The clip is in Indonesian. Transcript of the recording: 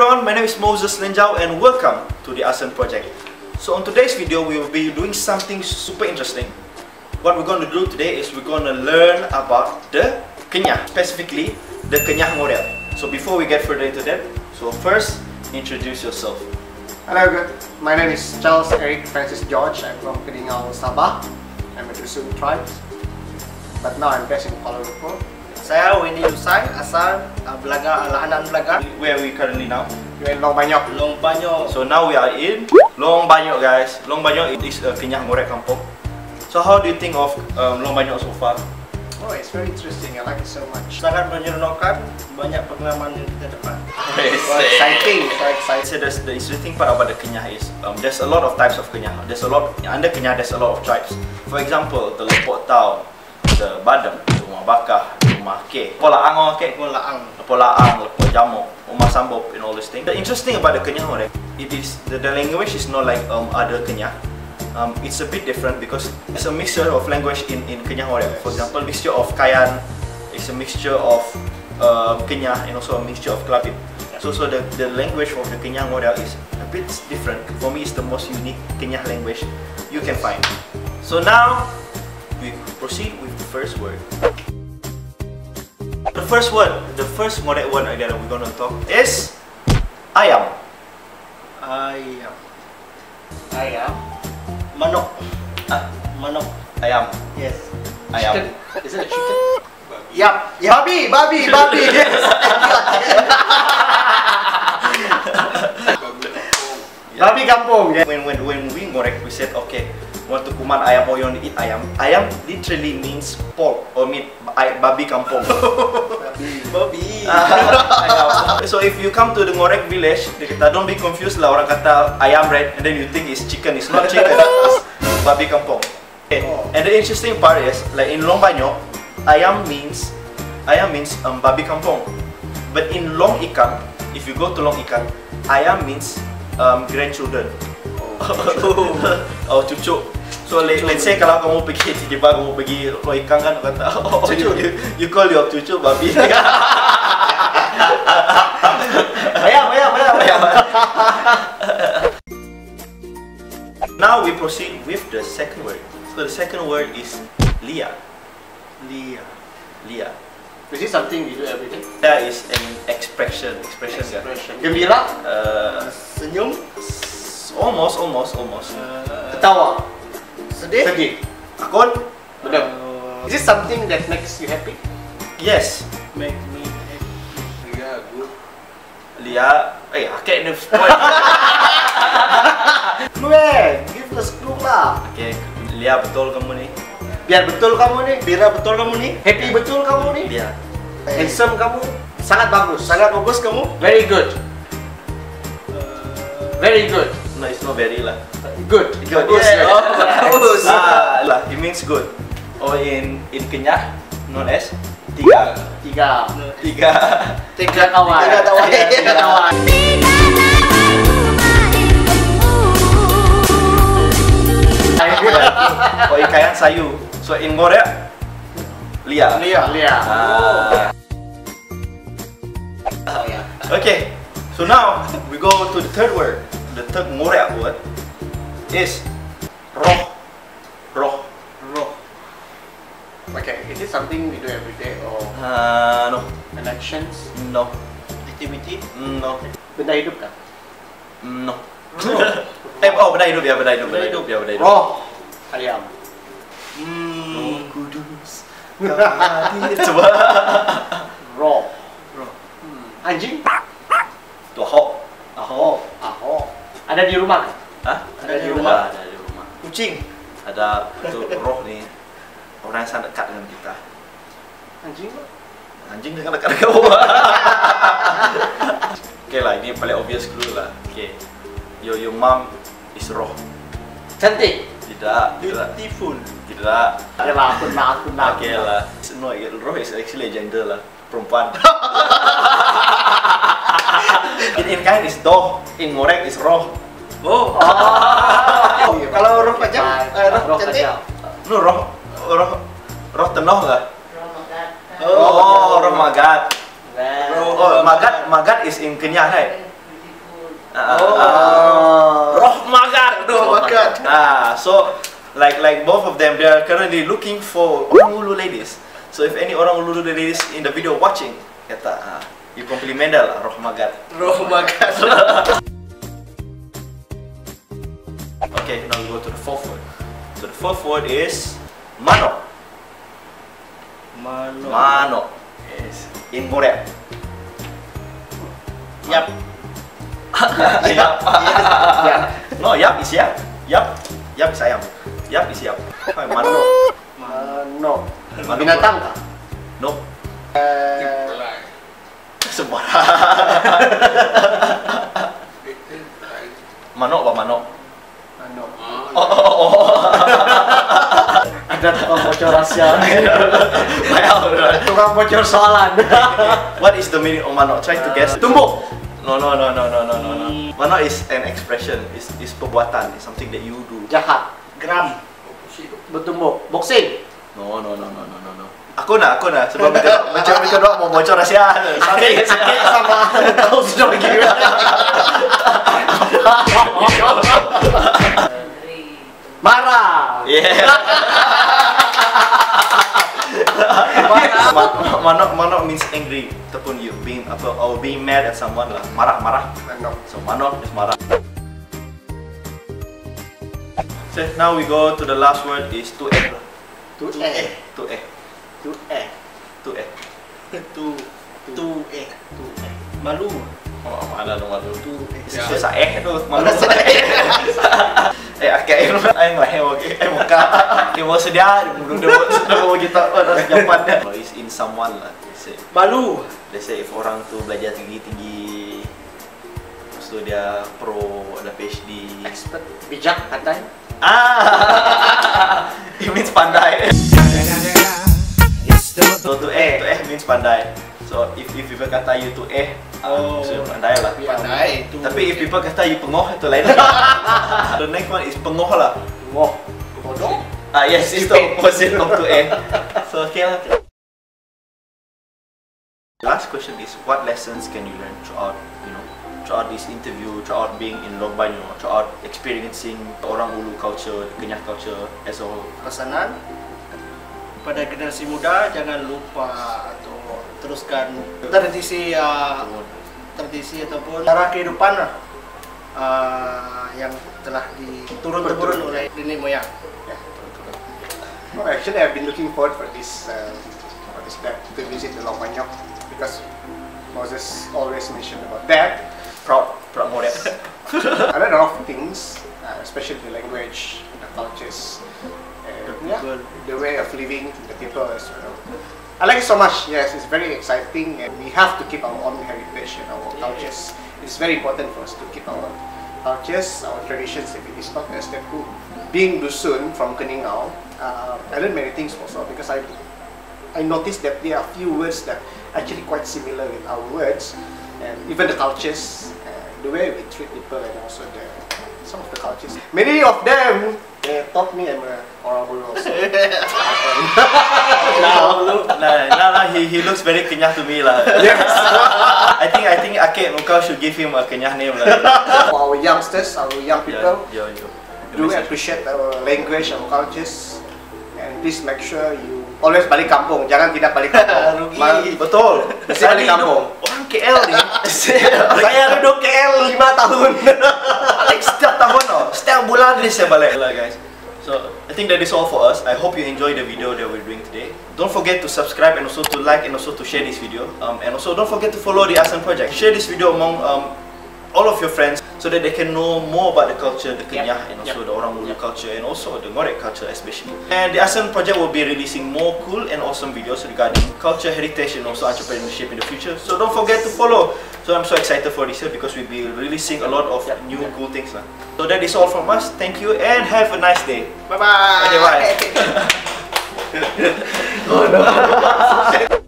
everyone, my name is Moses Linjao and welcome to the ASEAN project. So on today's video, we will be doing something super interesting. What we're going to do today is we're going to learn about the Kenyah, specifically the Kenyah Ngorel. So before we get further into that, so first, introduce yourself. Hello. My name is Charles Eric Francis George. I'm from Kedingau, Sabah. I'm a Dusun tribe. But now I'm based in Kuala Lumpur. Saya Wendy Lusai, asal uh, Belaga, Lahanan Belaga, Where are we currently now? We're in Long Banyok. Long Banyo. So now we are in Long Banyok guys. Long Banyok is a Kenyah Ngorek kampung. So how do you think of um, Long Banyok so far? Oh, it's very interesting. I like it so much. Sangat menyeronokkan, banyak pengalaman yang kita dapat. So exciting. So I exciting. say there's the interesting part about the Kenyah is um, there's a lot of types of Kenyah. There's a lot under Kenyah. There's a lot of tribes. For example, the Lopok Tau, the Badam, the Rumah Bakah, the Rumah Ke, Pola Angor Ke, Pengolaang. Pola Ang, Lepo Jamok, Rumah Sambop, and all these things. The interesting about the Kenyah Ngorek, it is the, the language is not like um, other Kenyah. Um, it's a bit different because it's a mixture of language in in Kenyah. For example, mixture of Kayan, it's a mixture of um, Kenyah, and also a mixture of Kelabit. So, so the, the language of the Kenyah Ngorek is a bit different. For me, it's the most unique Kenyah language you can find. So now we proceed with the first word. The first word, the first Ngorek word that we're gonna talk is ayam. Ayam. Ayam. Manok. Ah, Manok. ayam, Yes. ayam. Chicken. Is it a chicken? Yup. Babi, babi, babi. Yes. Babi kampung. Yes. When when when we ngorek, we said okay, want to kuman ayam or you want to eat ayam. Ayam literally means pork or meat, ay- babi kampung. Babi. So if you come to the ngorek village, kata don't be confused lah orang kata ayam right, and then you think it's chicken. It's not chicken. it's babi kampung. Okay. And the interesting part is like in Long Banyok, ayam means ayam means um, babi kampung. But in Long Ikan, if you go to Long Ikan, ayam means um, grandchildren. oh cucu. So let, let's say kalau kamu pergi tiba-tiba kamu pergi Long Ikan kan kata oh, Cucu. you, you call your cucu babi. Ayam, ayam, ayam, ayam. Now we proceed with the second word. So the second word is Lia. Lia. Lia. Is it something we do every day? That is an expression. Expression kan? Expression. Gembira. Uh, Senyum. s- almost, almost, almost. Uh, Ketawa. sedih. Sedih. Akon? Betul. Uh, Is it something that makes you happy? Yes. make me happy. Lia. Eh, akak ni spoil. Biar betul kamu nih, Bira betul kamu nih? happy betul kamu nih, Lia. handsome kamu, sangat bagus, Sangat bagus kamu. very good, very good, No, it's not very lah. good, Bagus. Yeah. Oh, bagus. Ah, lah. It means good. Or in in Kenyah, known as tiga. Tiga, Tiga. tiga kawan, Tiga kawan. tiga kawan. Oh, ikan sayu. So in Korea, Lia. Lia. Lia. Ah. Oh. Okay, so now we go to the third word. The third Ngorea word is roh. Roh. Roh. Okay, is it something we do every day or Uh, no, an actions? no, Activity. no, Benda hidup kan? no. eh, oh benda hidup ya, benda hidup, benda Benda hidup ya, benda hidup. Roh, ayam. Roh Kudus. Coba. Roh. Roh. Hmm. Anjing? Tuh ho. Aho. Aho. Ada di rumah kan? Hah? Ada di rumah. Ada di rumah. Kucing. Ada tuh roh nih orang yang sangat dekat dengan kita. Anjing? Anjing dengan dekat dengan gua. Oke lah, ini paling obvious dulu lah. Oke. Your your mom is roh. Cantik. Tidak, tidak, Beautiful. tidak. Ada lah, akun lah, akun lah. Oke lah. No, roh is actually gender lah. Perempuan. in in kind is doh, in ngorek is roh. Oh. Oh. Kalau roh pajak, eh, roh roh cantik. No, roh, roh, roh tenoh nggak? Oh, Oh, roh magat. Roh. Oh, magat, magat is in Kenyah, right? Ah, Oh. Magat. Roh Magat. Ah, so like like both of them, they are currently looking for orang ulu ladies. So if any orang ulu ladies in the video watching, kata ah, you compliment lah Roh Magat. Roh makan. Okay, now we go to the fourth word. So the fourth word is mano. Mano. Mano. Yes. In Korea. Yap. Yap. Yeah. No, yap is yap. Yap. Yap is ayam. Yap is yap. Mano. Uh, no. Mano. Binatang ka? No. Uh, Sembarang. Mano ba mano? ano? Oh, oh, oh, oh. Ada tukang bocor rahasia. Bayaw. tukang bocor soalan. What is the meaning of mano? Try to guess. Tumbuk. No, no, no, no, no, no, no, no. Mano is an expression. Is is perbuatan. It's something that you do. Jahat. Gram. Bertumbuk. Boxing. No, no, no, no, no, no, no. Aku nak, aku nak. Sebab mereka, macam mereka dua mau bocor rahsia. Sakit, sakit sama kau sudah begini. Marah. Yeah. Ma- manok manok means angry ataupun you being apa or being mad at someone lah marah marah Ano? so manok is marah so now we go to the last word is to eh Tu eh. to eh Tu eh. to eh Tu. Tu eh. Tu eh. Malu. oh mana lu malu Tu eh. susah eh tu malu eh akak yang ay nggak hewa eh muka mau sedia sudah mau kita pada jawapan dia is in someone lah let's say. Malu. let's say if orang tu belajar tinggi-tinggi Lepas tu dia pro ada PhD Expert. Bijak katanya. Ah. It means pandai. So to eh, to eh means pandai So if, if people kata you to eh Oh. So pandai lah Pandai. Tu. Tapi if people kata you pengoh itu lain The next one is pengoh lah Wah. Bodoh. Ah yes, it's the opposite of to eh So okay lah Last question is what lessons can you learn throughout, you know, throughout this interview, throughout being in Long Banyo, throughout experiencing orang Ulu culture, Kenyah culture as a whole? pesanan pada generasi muda jangan lupa teruskan tradisi uh, tradisi ataupun cara kehidupan uh, yang telah diturun temurun oleh nenek moyang. Yeah. Well, actually, I've been looking forward for this uh, for this back to visit the Lopanyok because Moses always mentioned about that. Proud, proud Moret. I learned a lot of things, uh, especially the language, the cultures, and The yeah, the way of living, the people as well. I like it so much. Yes, it's very exciting, and we have to keep our own heritage and our cultures. It's very important for us to keep our cultures, our traditions. If it is not good. Being Dusun from Keningau, uh, I learned many things also because I I noticed that there are few words that actually quite similar with our words, and even the cultures, the way we treat people, and also the some of the cultures. Many of them they taught me I'm a Orang also. nah, nah, nah, nah, he, he looks very Kenyah to me lah. yes. I think I think Akek Nukau should give him a Kenyah name lah. For our youngsters, our young people, Yo, yo, yo. do appreciate our language, our cultures, and please make sure you always balik kampung. Jangan tidak balik kampung. Rugi. Betul. Mesti balik kampung. KL ni. Saya duduk KL 5 tahun. Like setiap tahun oh, setiap bulan ni saya balik lah guys. So I think that is all for us. I hope you enjoyed the video that we're doing today. Don't forget to subscribe and also to like and also to share this video. Um, and also don't forget to follow the Asan Project. Share this video among um, all of your friends so that they can know more about the culture, the Kenyah, and also the Orang Ulu culture, and also the Ngorek culture especially. And the Asan Project will be releasing more cool and awesome videos regarding culture, heritage, and also entrepreneurship in the future. So don't forget to follow. So I'm so excited for this year because we'll be releasing a lot of new cool things. lah. So that is all from us. Thank you and have a nice day. Bye bye. Okay, bye. Oh,